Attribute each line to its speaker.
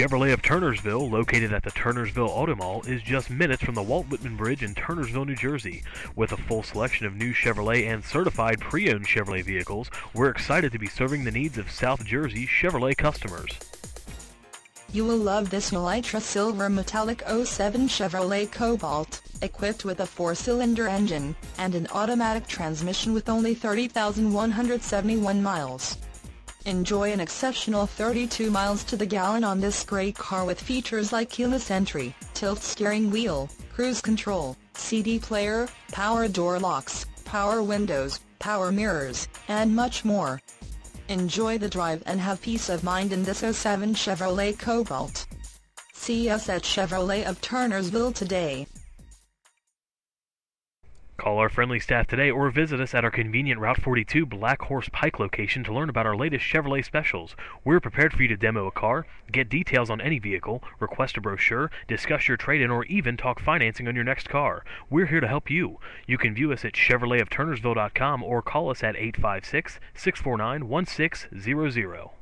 Speaker 1: Chevrolet of Turnersville, located at the Turnersville Auto Mall, is just minutes from the Walt Whitman Bridge in Turnersville, New Jersey. With a full selection of new Chevrolet and certified pre-owned Chevrolet vehicles, we're excited to be serving the needs of South Jersey Chevrolet customers.
Speaker 2: You will love this Ultra Silver Metallic 07 Chevrolet Cobalt, equipped with a four-cylinder engine, and an automatic transmission with only 30,171 miles. Enjoy an exceptional 32 miles to the gallon on this great car with features like keyless entry, tilt steering wheel, cruise control, CD player, power door locks, power windows, power mirrors, and much more. Enjoy the drive and have peace of mind in this 07 Chevrolet Cobalt. See us at Chevrolet of Turnersville today.
Speaker 1: Call our friendly staff today or visit us at our convenient Route 42 Black Horse Pike location to learn about our latest Chevrolet specials. We're prepared for you to demo a car, get details on any vehicle, request a brochure, discuss your trade-in, or even talk financing on your next car. We're here to help you. You can view us at ChevroletofTurnersville.com or call us at 856 649 1600.